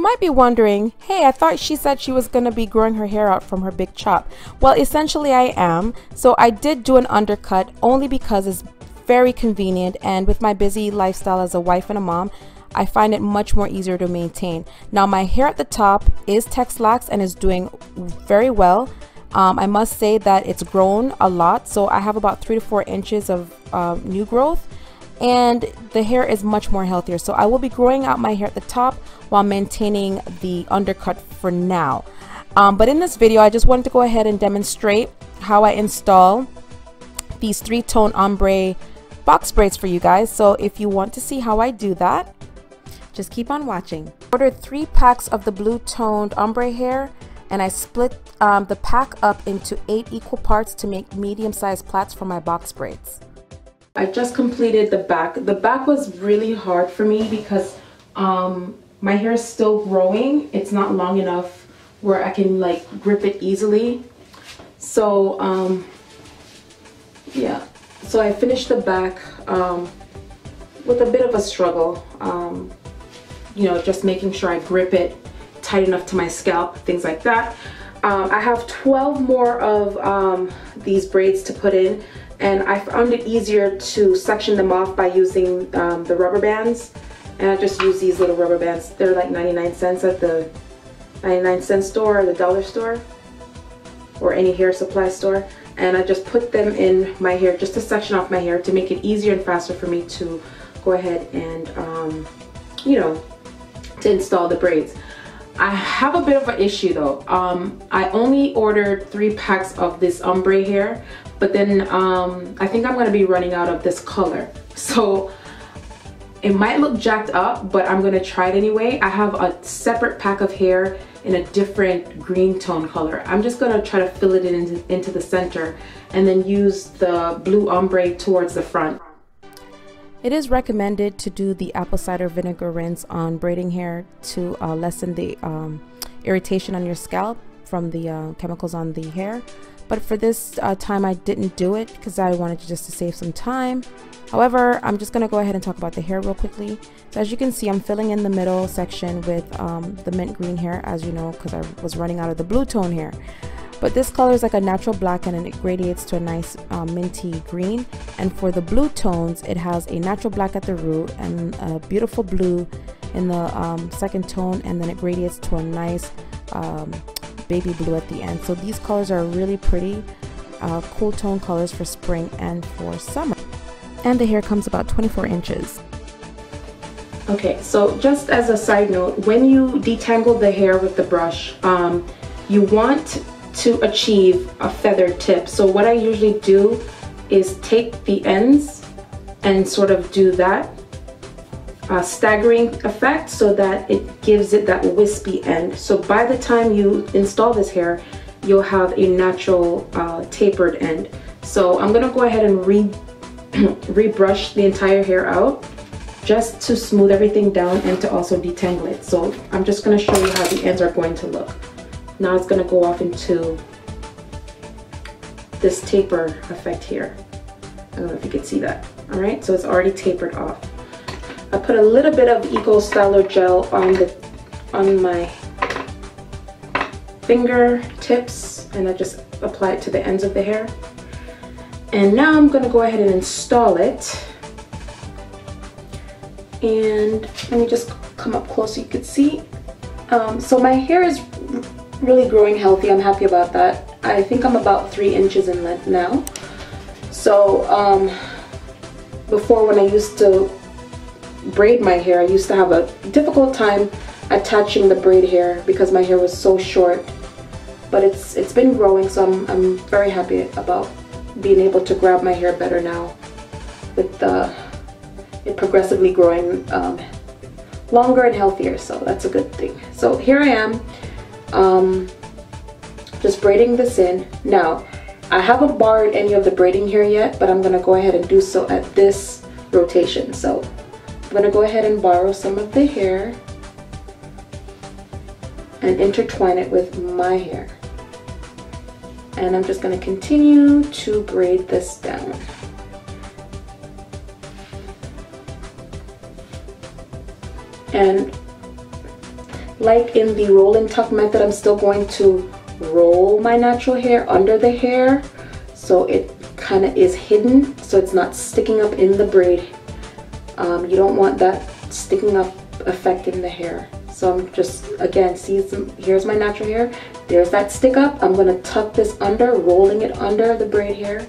might be wondering, hey, I thought she said she was going to be growing her hair out from her big chop. Well, essentially I am. So I did do an undercut only because it's very convenient and with my busy lifestyle as a wife and a mom, I find it much more easier to maintain. Now my hair at the top is Texlax and is doing very well. Um, I must say that it's grown a lot. So I have about three to four inches of uh, new growth and the hair is much more healthier. So I will be growing out my hair at the top while maintaining the undercut for now. Um, but in this video, I just wanted to go ahead and demonstrate how I install these three-tone ombre box braids for you guys. So if you want to see how I do that, just keep on watching. Ordered three packs of the blue toned ombre hair and I split um, the pack up into eight equal parts to make medium-sized plaits for my box braids. I just completed the back. The back was really hard for me because um, my hair is still growing. It's not long enough where I can like grip it easily. So um, yeah, so I finished the back um, with a bit of a struggle. Um, you know, just making sure I grip it tight enough to my scalp, things like that. Um, I have 12 more of um, these braids to put in and I found it easier to section them off by using um, the rubber bands and I just use these little rubber bands. They're like 99 cents at the 99 cent store or the dollar store or any hair supply store and I just put them in my hair just to section off my hair to make it easier and faster for me to go ahead and um, you know to install the braids. I have a bit of an issue though. Um, I only ordered three packs of this ombre hair, but then um, I think I'm gonna be running out of this color. So it might look jacked up, but I'm gonna try it anyway. I have a separate pack of hair in a different green tone color. I'm just gonna try to fill it in into, into the center and then use the blue ombre towards the front. It is recommended to do the apple cider vinegar rinse on braiding hair to uh, lessen the um, irritation on your scalp from the uh, chemicals on the hair. But for this uh, time I didn't do it because I wanted to just to save some time. However, I'm just going to go ahead and talk about the hair real quickly. So as you can see, I'm filling in the middle section with um, the mint green hair, as you know, because I was running out of the blue tone hair. But this color is like a natural black and it gradiates to a nice um, minty green. And for the blue tones, it has a natural black at the root and a beautiful blue in the um, second tone and then it gradiates to a nice um, baby blue at the end. So these colors are really pretty, uh, cool tone colors for spring and for summer. And the hair comes about 24 inches. Okay, so just as a side note, when you detangle the hair with the brush, um, you want to achieve a feathered tip. So what I usually do is take the ends and sort of do that uh, staggering effect so that it gives it that wispy end. So by the time you install this hair, you'll have a natural uh, tapered end. So I'm gonna go ahead and re rebrush the entire hair out just to smooth everything down and to also detangle it. So I'm just gonna show you how the ends are going to look. Now it's gonna go off into this taper effect here. I don't know if you can see that. All right, so it's already tapered off. I put a little bit of Eco Styler gel on the on my finger tips and I just apply it to the ends of the hair. And now I'm gonna go ahead and install it. And let me just come up close so you can see. Um, so my hair is really growing healthy. I'm happy about that. I think I'm about three inches in length now. So um, before when I used to braid my hair, I used to have a difficult time attaching the braid hair because my hair was so short. But it's it's been growing, so I'm, I'm very happy about being able to grab my hair better now with the, it progressively growing um, longer and healthier, so that's a good thing. So here I am um, just braiding this in. Now, I haven't borrowed any of the braiding here yet, but I'm gonna go ahead and do so at this rotation. So I'm gonna go ahead and borrow some of the hair and intertwine it with my hair. And I'm just gonna continue to braid this down. And like in the roll and tuck method, I'm still going to roll my natural hair under the hair so it kind of is hidden so it's not sticking up in the braid. Um, you don't want that sticking up effect in the hair. So I'm just, again, see, some, here's my natural hair. There's that stick up. I'm gonna tuck this under, rolling it under the braid hair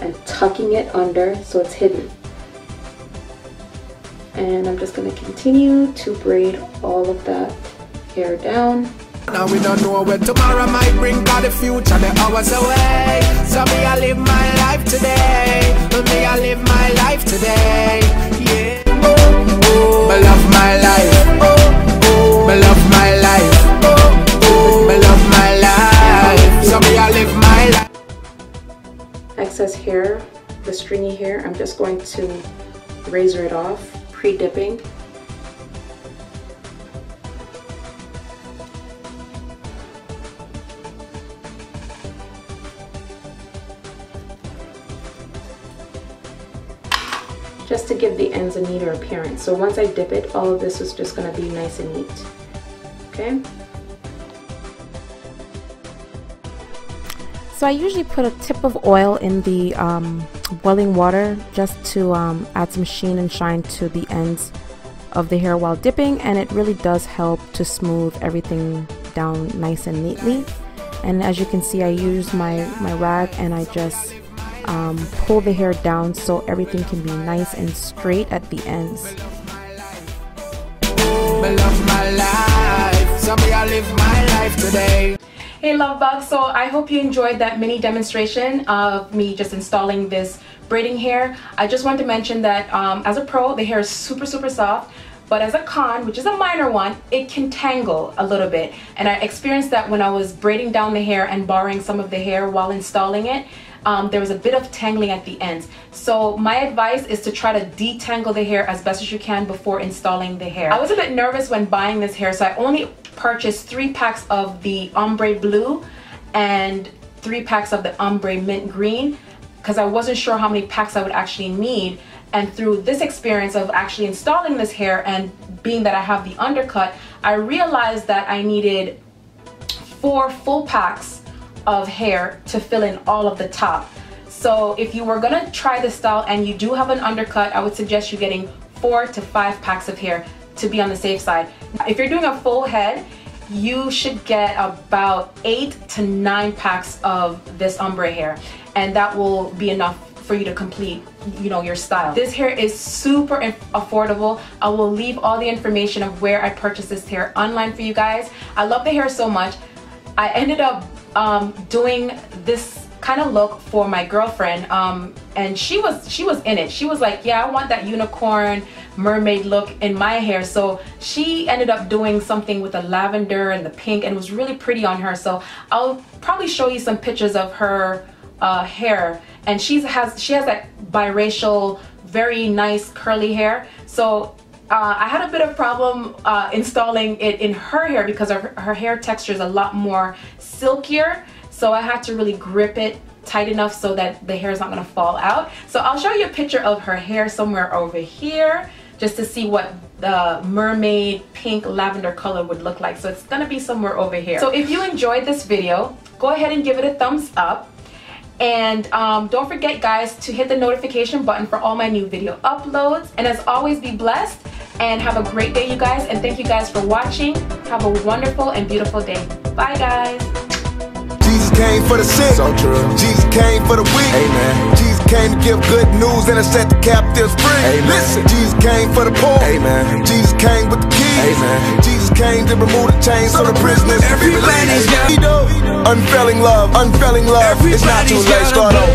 and tucking it under so it's hidden. And I'm just gonna continue to braid all of that hair down. Now we don't know where tomorrow might bring Got the future the hours away So me I live my life today Me I live my life today Yeah oh, oh. Me love my life oh, oh. Me love my life oh, oh. Me love my life So me I live my life Excess hair, the stringy hair, I'm just going to razor it off, pre-dipping just to give the ends a neater appearance. So once I dip it, all of this is just gonna be nice and neat, okay? So I usually put a tip of oil in the um, boiling water just to um, add some sheen and shine to the ends of the hair while dipping and it really does help to smooth everything down nice and neatly. And as you can see I use my, my rag and I just um, pull the hair down so everything can be nice and straight at the ends. Hey love bugs, so I hope you enjoyed that mini demonstration of me just installing this braiding hair. I just want to mention that um, as a pro, the hair is super super soft but as a con, which is a minor one, it can tangle a little bit. And I experienced that when I was braiding down the hair and borrowing some of the hair while installing it um, there was a bit of tangling at the ends. So my advice is to try to detangle the hair as best as you can before installing the hair. I was a bit nervous when buying this hair, so I only purchased three packs of the ombre blue and three packs of the ombre mint green because I wasn't sure how many packs I would actually need. And through this experience of actually installing this hair and being that I have the undercut, I realized that I needed four full packs of hair to fill in all of the top. So if you were gonna try this style and you do have an undercut, I would suggest you getting four to five packs of hair to be on the safe side. If you're doing a full head, you should get about eight to nine packs of this ombre hair and that will be enough for you to complete you know your style this hair is super affordable i will leave all the information of where i purchased this hair online for you guys i love the hair so much i ended up um, doing this kind of look for my girlfriend um, and she was she was in it. She was like yeah I want that unicorn mermaid look in my hair. So she ended up doing something with the lavender and the pink and it was really pretty on her. So I'll probably show you some pictures of her uh, hair. And she has she has that biracial very nice curly hair. So uh, I had a bit of problem uh, installing it in her hair because her, her hair texture is a lot more silkier so I had to really grip it tight enough so that the hair is not going to fall out. So I'll show you a picture of her hair somewhere over here just to see what the mermaid pink lavender color would look like. So it's going to be somewhere over here. So if you enjoyed this video, go ahead and give it a thumbs up. And um, don't forget guys to hit the notification button for all my new video uploads. And as always, be blessed and have a great day you guys. And thank you guys for watching. Have a wonderful and beautiful day. Bye guys. Jesus came for the sick. So true. Jesus came for the weak. Amen. Jesus came to give good news and to set the captives free. Amen. Listen, Jesus came for the poor. Amen. Jesus came with the keys. Amen. Jesus came to remove the chains so the prisoners Everybody's got unfailing love, unfailing love. It's not too late. Start over.